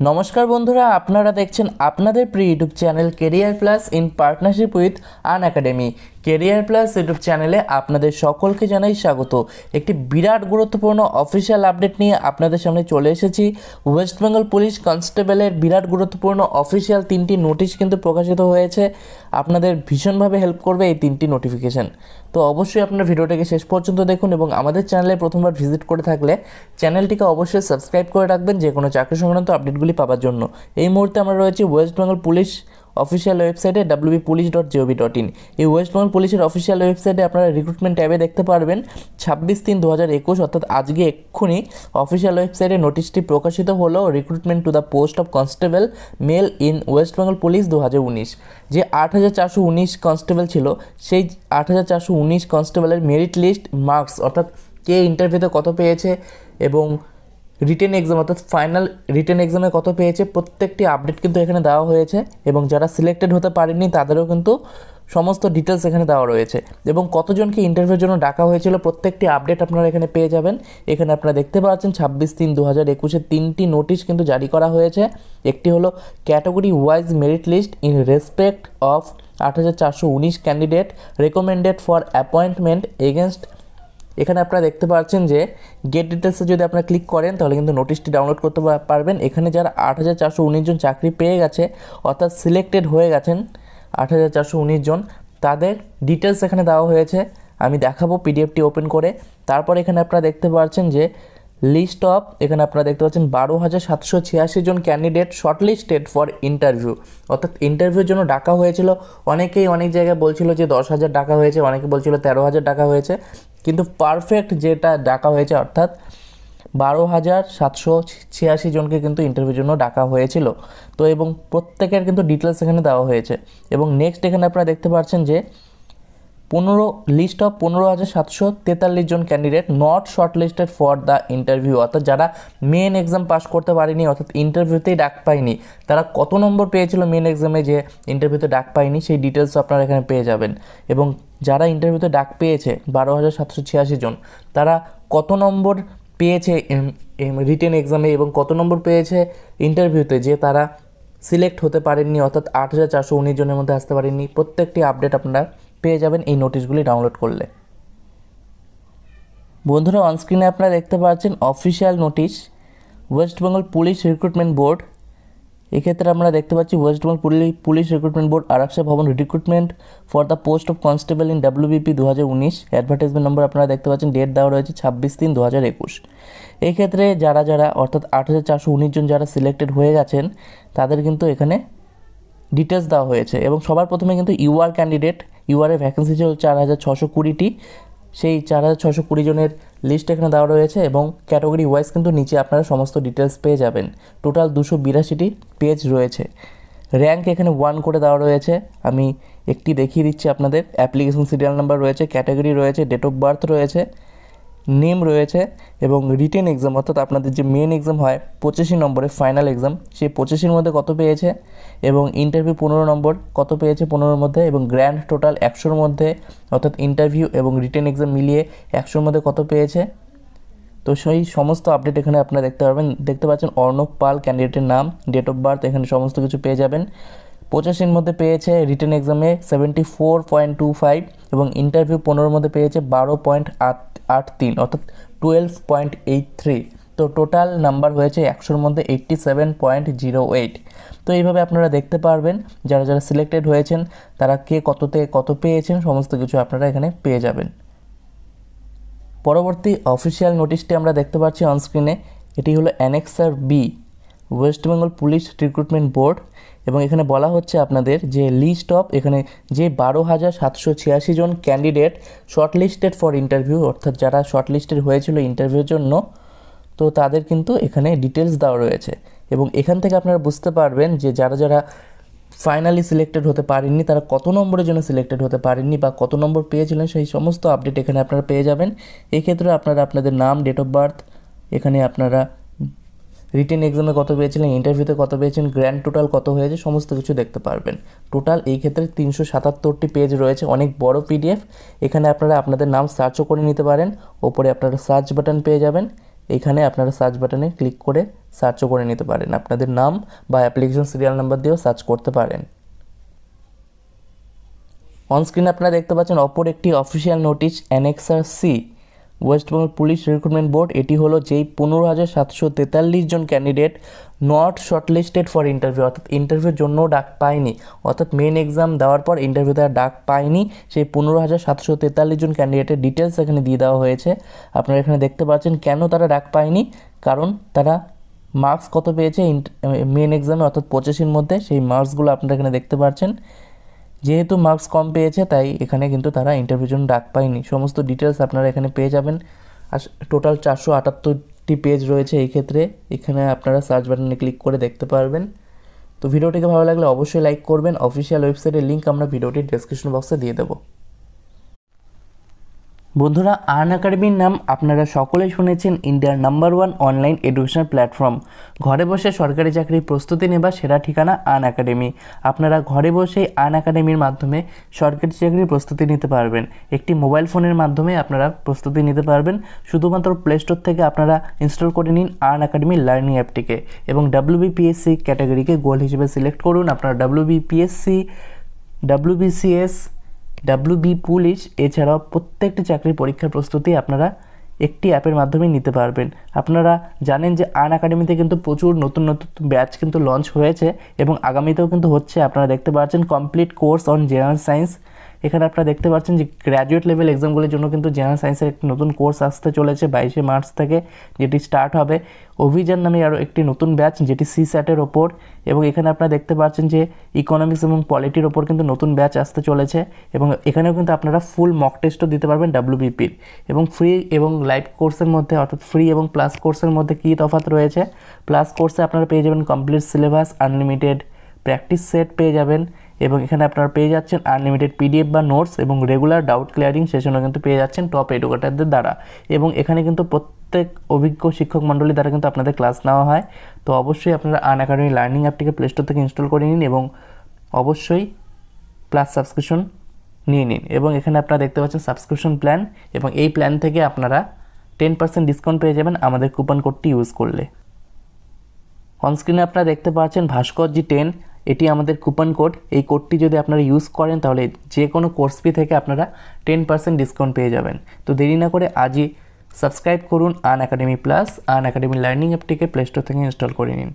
নমস্কার বন্ধুরা, আপনারা দেখছেন আপনাদের প্রিয় YouTube channel career plus in partnership with Unacademy career plus YouTube চ্যানেলে আপনাদের সকলকে জানাই স্বাগত। একটি বিরাট গুরুত্বপূর্ণ অফিসিয়াল আপডেট নিয়ে আপনাদের সামনে চলে এসেছি। ওয়েস্ট বেঙ্গল পুলিশ কনস্টেবলের বিরাট গুরুত্বপূর্ণ অফিসিয়াল তিনটি নোটিশ কিন্তু প্রকাশিত হয়েছে। আপনাদের ভীষণভাবে হেল্প করবে এই তিনটি নোটিফিকেশান তো অবশ্যই আপনার ভিডিওটাকে শেষ পর্যন্ত দেখুন এবং আমাদের চ্যানেলে প্রথমবার ভিজিট করে থাকলে চ্যানেলটিকে অবশ্যই সাবস্ক্রাইব করে রাখবেন যে কোনো চাকরি সংক্রান্ত আপডেটগুলি পাওয়ার জন্য। এই মুহূর্তে আমরা রয়েছি ওয়েস্ট বেঙ্গল পুলিশ অফিসিয়াল ওয়েবসাইটে WB police dot gov dot in এই ওয়েস্ট বেঙ্গল পুলিশের অফিসিয়াল ওয়েবসাইটে আপনারা রিক্রুটমেন্ট ট্যাবে দেখতে পারবেন। ছাব্বিশ তিন দু হাজার একুশ, অর্থাৎ আজকে এক্ষুনি অফিসিয়াল ওয়েবসাইটে নোটিশটি প্রকাশিত হলো recruitment to the post of constable male in West Bengal police দু হাজার উনিশ। যে আট হাজার চারশো উনিশ কনস্টেবল ছিল, সেই আট হাজার চারশো উনিশ কনস্টেবলের মেরিট লিস্ট মার্কস অর্থাৎ কে ইন্টারভিউতে কত পেয়েছে এবং রিটেন এক্সাম, অর্থাৎ ফাইনাল রিটেন এক্সামে কত পেয়েছে, প্রত্যেকটি আপডেট কিন্তু এখানে দেওয়া হয়েছে এবং যারা সিলেক্টেড হতে পারেনি তাদেরও কিন্তু সমস্ত ডিটেলস এখানে দেওয়া রয়েছে এবং কতজনকে ইন্টারভিউর জন্য ডাকা হয়েছিল প্রত্যেকটি আপডেট আপনারা এখানে পেয়ে যাবেন। এখানে আপনারা দেখতে পাচ্ছেন ছাব্বিশ তিন দু হাজার একুশে তিনটি নোটিশ কিন্তু জারি করা হয়েছে। একটি হলো category wise merit list in respect of আট হাজার চারশো উনিশ candidate recommended for appointment against এখানে আপনারা দেখতে পাচ্ছেন যে গেট ডিটেলসে যদি আপনারা ক্লিক করেন, তাহলে কিন্তু নোটিশটি ডাউনলোড করতে পারবেন। এখানে যারা আট হাজার চারশো উনিশ জন চাকরি পেয়ে গেছে, অর্থাৎ সিলেক্টেড হয়ে গেছেন আট হাজার চারশো উনিশ জন, তাদের ডিটেলস এখানে দেওয়া হয়েছে। আমি দেখাবো পিডিএফটি ওপেন করে। তারপর এখানে আপনারা দেখতে পাচ্ছেন যে লিস্ট অফ এখানে আপনারা দেখতে পাচ্ছেন বারো হাজার সাতশো ছিয়াশি জন ক্যান্ডিডেট শর্টলিস্টেড ফর ইন্টারভিউ অর্থাৎ ইন্টারভিউর জন্য ডাকা হয়েছিল। অনেকেই অনেক জায়গায় বলছিল যে দশ হাজার ডাকা হয়েছে, অনেকে বলছিল তেরো হাজার ডাকা হয়েছে। কিন্তু পারফেক্ট যেটা ডাকা হয়েছে, অর্থাৎ বারো হাজার সাতশো ছিয়াশি জনকে কিন্তু ইন্টারভিউর জন্য ডাকা হয়েছিল। তো এবং প্রত্যেকের কিন্তু ডিটেলস এখানে দেওয়া হয়েছে। এবং নেক্সট এখানে আপনারা দেখতে পাচ্ছেন যে পনেরো লিস্ট অফ পনেরো হাজার সাতশো তেতাল্লিশ জন candidate not shortlisted for the interview অর্থাৎ যারা মেন এক্সাম পাস করতে পারেনি, অর্থাৎ ইন্টারভিউতেই ডাক পায়নি, তারা কত নম্বর পেয়েছিল মেন এক্সামে যে ইন্টারভিউতে ডাক পায়নি, সেই ডিটেলস আপনারা এখানে পেয়ে যাবেন। এবং যারা ইন্টারভিউতে ডাক পেয়েছে, বারো হাজার সাতশো ছিয়াশি জন, তারা কত নম্বর পেয়েছে রিটেন এক্সামে এবং কত নম্বর পেয়েছে ইন্টারভিউতে যে তারা সিলেক্ট হতে পারেননি, অর্থাৎ আট হাজার চারশো উনিশ জনের মধ্যে আসতে পারেননি। প্রত্যেকটি আপডেট আপনারা পেয়ে যাবেন এই নোটিশগুলি ডাউনলোড করলে। বন্ধুরা অনস্ক্রিনে আপনারা দেখতে পাচ্ছেন official notice West Bengal police recruitment board এক্ষেত্রে আমরা দেখতে পাচ্ছি West Bengal police recruitment board Araksha Bhavan recruitment for the post of constable in WBP দু হাজার উনিশ। অ্যাডভার্টাইজমেন্ট নম্বর আপনারা দেখতে পাচ্ছেন ডেট দেওয়া রয়েছে ছাব্বিশ তিন দু হাজার একুশ। এক্ষেত্রে যারা যারা, অর্থাৎ আট হাজার চারশো উনিশ জন যারা সিলেক্টেড হয়ে গেছেন, তাদের কিন্তু এখানে ডিটেলস দেওয়া হয়েছে এবং সবার প্রথমে কিন্তু ইউআর ক্যান্ডিডেট ইউআরের ভ্যাকেন্সি ছিল চার হাজার ছশো কুড়িটি। সেই চার হাজার ছশো কুড়ি জনের লিস্ট এখানে দেওয়া রয়েছে এবং ক্যাটাগরি ওয়াইজ কিন্তু নিচে আপনারা সমস্ত ডিটেলস পেয়ে যাবেন। টোটাল দুশো বিরাশিটি পেজ রয়েছে। র্যাঙ্ক এখানে ওয়ান করে দেওয়া রয়েছে। আমি একটি দেখিয়ে দিচ্ছি আপনাদের। অ্যাপ্লিকেশন সিরিয়াল নাম্বার রয়েছে ক্যাটাগরি রয়েছে ডেট অফ বার্থ রয়েছে। নেম রয়েছে এবং রিটেন এক্সাম, অর্থাৎ আপনাদের যে মেন এক্সাম হয়, পঁচাশি নম্বরে ফাইনাল এক্সাম সেই পঁচাশির মধ্যে কত পেয়েছে? এবং ইন্টারভিউ পনেরো নম্বর, কত পেয়েছে পনেরোর মধ্যে? এবং গ্র্যান্ড টোটাল একশোর মধ্যে, অর্থাৎ ইন্টারভিউ এবং রিটেন এক্সাম মিলিয়ে একশোর মধ্যে কত পেয়েছে? তো সেই সমস্ত আপডেট এখানে আপনারা দেখতে পারবেন। দেখতে পাচ্ছেন অর্ণব পাল ক্যান্ডিডেটের নাম ডেট অফ বার্থ এখানে সমস্ত কিছু পেয়ে যাবেন। পঁচাশির মধ্যে পেয়েছে রিটেন এক্সামে seventy four point two five এবং ইন্টারভিউ পনেরোর মধ্যে পেয়েছে বারো পয়েন্ট আট আট তিন, অর্থাৎ টুয়েলভ পয়েন্ট এইট থ্রি তো টোটাল নাম্বার হয়েছে একশোর মধ্যে eighty seven point zero eight তো এইভাবে আপনারা দেখতে পারবেন যারা যারা সিলেক্টেড হয়েছেন, তারা কে কততে কত পেয়েছেন, সমস্ত কিছু আপনারা এখানে পেয়ে যাবেন। পরবর্তী অফিসিয়াল নোটিশটি আমরা দেখতে পাচ্ছি অনস্ক্রিনে এটি হলো annexure B West Bengal police recruitment board এবং এখানে বলা হচ্ছে আপনাদের যে লিস্ট অফ এখানে যে বারো হাজার সাতশো ছিয়াশি জন ক্যান্ডিডেট শর্টলিস্টেড ফর ইন্টারভিউ অর্থাৎ যারা শর্টলিস্টেড হয়েছিল ইন্টারভিউর জন্য, তো তাদের কিন্তু এখানে ডিটেলস দেওয়া রয়েছে। এবং এখান থেকে আপনারা বুঝতে পারবেন যে যারা যারা ফাইনালি সিলেক্টেড হতে পারেননি, তারা কত নম্বরের জন্য সিলেক্টেড হতে পারেননি বা কত নম্বর পেয়েছিলেন, সেই সমস্ত আপডেট এখানে আপনারা পেয়ে যাবেন। এক্ষেত্রে আপনারা আপনাদের নাম ডেট অফ বার্থ এখানে আপনারা রিটেন এক্সামে কত পেয়েছিলেন ইন্টারভিউতে কত পেয়েছেন গ্র্যান্ড টোটাল কত হয়েছে, সমস্ত কিছু দেখতে পারবেন। টোটাল এই ক্ষেত্রে তিনশো সাতাত্তরটি পেজ রয়েছে, অনেক বড় পিডিএফ এখানে আপনারা আপনাদের নাম সার্চও করে নিতে পারেন, ওপরে আপনারা সার্চ বাটন পেয়ে যাবেন। এখানে আপনারা সার্চ বাটনে ক্লিক করে সার্চও করে নিতে পারেন। আপনাদের নাম বা অ্যাপ্লিকেশন সিরিয়াল নাম্বার দিয়েও সার্চ করতে পারেন। অনস্ক্রিনে আপনারা দেখতে পাচ্ছেন, অপর একটি official notice annexure C West Bengal police recruitment board, এটি হলো যেই পনেরো হাজার সাতশো তেতাল্লিশ জন candidate not shortlisted for interview অর্থাৎ ইন্টারভিউর জন্য ডাক পায়নি। অর্থাৎ মেন এক্সাম দেওয়ার পর ইন্টারভিউ তারা ডাক পায়নি। সেই পনেরো হাজার সাতশো তেতাল্লিশ জন ক্যান্ডিডেটের ডিটেলস এখানে দিয়ে দেওয়া হয়েছে। আপনারা এখানে দেখতে পাচ্ছেন কেন তারা ডাক পায়নি। কারণ তারা মার্কস কত পেয়েছে মেন এক্সামে অর্থাৎ পঁচিশের মধ্যে, সেই মার্কসগুলো আপনারা এখানে দেখতে পাচ্ছেন। যেহেতু মার্কস কম পেয়েছে, তাই এখানে কিন্তু তারা ইন্টারভিউর জন্য ডাক পায়নি। সমস্ত ডিটেলস আপনারা এখানে পেয়ে যাবেন। আর টোটাল চারশো আটাত্তরটি পেজ রয়েছে এই ক্ষেত্রে। এখানে আপনারা সার্চ বাটনে ক্লিক করে দেখতে পারবেন। তো ভিডিওটিকে ভালো লাগলে অবশ্যই লাইক করবেন। অফিসিয়াল ওয়েবসাইটের লিঙ্ক আমরা ভিডিওটির ডেসক্রিপশন বক্সে দিয়ে দেবো। বন্ধুরা আর্ন একাডেমির নাম আপনারা সকলেই শুনেছেন ইন্ডিয়ার number one online education platform ঘরে বসে সরকারি চাকরির প্রস্তুতি নেবার সেরা ঠিকানা আর্ন একাডেমি আপনারা ঘরে বসেই আর্ন একাডেমির মাধ্যমে সরকারি চাকরির প্রস্তুতি নিতে পারবেন। একটি মোবাইল ফোনের মাধ্যমে আপনারা প্রস্তুতি নিতে পারবেন। শুধুমাত্র প্লে স্টোর থেকে আপনারা ইনস্টল করে নিন আর্ন একাডেমি লার্নিং অ্যাপটিকে এবং ডাব্লিউবিপিএসসি ক্যাটাগরিকে গোল হিসেবে সিলেক্ট করুন। আপনারা ডাব্লিউবিপিএসসি ডাব্লিউবিসিএস ডাব্লিউবি পুলিশ এছাড়াও প্রত্যেকটি চাকরির পরীক্ষার প্রস্তুতি আপনারা একটি অ্যাপের মাধ্যমে নিতে পারবেন। আপনারা জানেন যে আন একাডেমিতে কিন্তু প্রচুর নতুন নতুন ব্যাচ কিন্তু লঞ্চ হয়েছে এবং আগামীতেও কিন্তু হচ্ছে। আপনারা দেখতে পাচ্ছেন complete course on general science এখানে আপনারা দেখতে পাচ্ছেন যে গ্র্যাজুয়েট লেভেল এক্সামগুলির জন্য কিন্তু জেনারেল সায়েন্সের একটি নতুন কোর্স আসতে চলেছে বাইশে মার্চ থেকে, যেটি স্টার্ট হবে। অভিযান নামে আরও একটি নতুন ব্যাচ যেটি সি স্যাটের ওপর। এবং এখানে আপনারা দেখতে পাচ্ছেন যে ইকোনমিক্স এবং পলিটির ওপর কিন্তু নতুন ব্যাচ আসতে চলেছে। এবং এখানেও কিন্তু আপনারা ফুল মক টেস্টও দিতে পারবেন ডাব্লিউবিপির এবং ফ্রি এবং লাইভ কোর্সের মধ্যে, অর্থাৎ ফ্রি এবং প্লাস কোর্সের মধ্যে কী তফাত রয়েছে? প্লাস কোর্সে আপনারা পেয়ে যাবেন complete syllabus unlimited practice set পেয়ে যাবেন। এবং এখানে আপনারা পেয়ে যাচ্ছেন আনলিমিটেড পিডিএফ বা নোটস এবং রেগুলার ডাউট ক্লিয়ারিং সেশনও কিন্তু পেয়ে যাচ্ছেন টপ এডুকেটারদের দ্বারা। এবং এখানে কিন্তু প্রত্যেক অভিজ্ঞ শিক্ষক মণ্ডলী দ্বারা কিন্তু আপনাদের ক্লাস নেওয়া হয়। তো অবশ্যই আপনারা আন একাডেমি লার্নিং অ্যাপটিকে প্লে স্টোর থেকে ইনস্টল করে নিন এবং অবশ্যই প্লাস সাবস্ক্রিপশন নিয়ে নিন। এবং এখানে আপনারা দেখতে পাচ্ছেন সাবস্ক্রিপশন প্ল্যান এবং এই প্ল্যান থেকে আপনারা টেন পার্সেন্ট ডিসকাউন্ট পেয়ে যাবেন আমাদের কুপন কোডটি ইউজ করলে। অনস্ক্রিনে আপনারা দেখতে পাচ্ছেন ভাস্কর জি টেন এটি আমাদের কুপন কোড এই কোডটি যদি আপনারা ইউজ করেন, তাহলে যে কোনো কোর্স ফি থেকে আপনারা টেন পার্সেন্ট ডিসকাউন্ট পেয়ে যাবেন। তো দেরি না করে আজই সাবস্ক্রাইব করুন Unacademy plus Unacademy learning অ্যাপটিকে প্লে স্টোর থেকে ইনস্টল করে নিন।